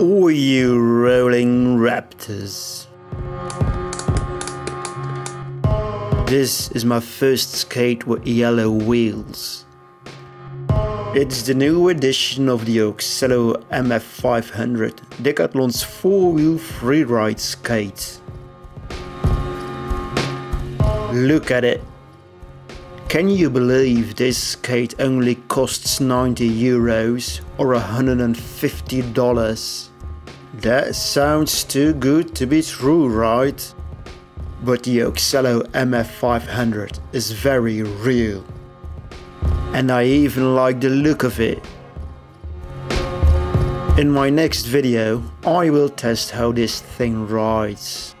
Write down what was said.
Or you rolling raptors. This is my first skate with yellow wheels. It's the new edition of the Oxelo MF500, Decathlon's 4-wheel freeride skate. Look at it. Can you believe this skate only costs 90 euros or 150 dollars? That sounds too good to be true, right? But the Oxelo MF500 is very real. And I even like the look of it. In my next video, I will test how this thing rides.